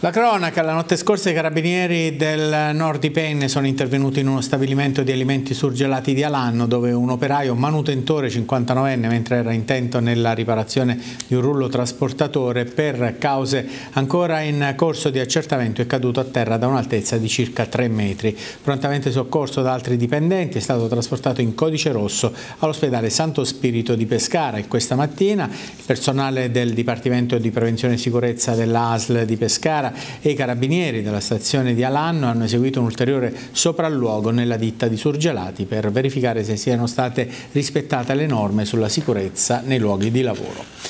La cronaca, la notte scorsa i carabinieri del nord di Penne sono intervenuti in uno stabilimento di alimenti surgelati di Alanno dove un operaio manutentore 59enne mentre era intento nella riparazione di un rullo trasportatore per cause ancora in corso di accertamento è caduto a terra da un'altezza di circa 3 metri. Prontamente soccorso da altri dipendenti è stato trasportato in codice rosso all'ospedale Santo Spirito di Pescara e questa mattina il personale del Dipartimento di Prevenzione e Sicurezza della ASL di Pescara e i carabinieri della stazione di Alanno hanno eseguito un ulteriore sopralluogo nella ditta di Surgelati per verificare se siano state rispettate le norme sulla sicurezza nei luoghi di lavoro.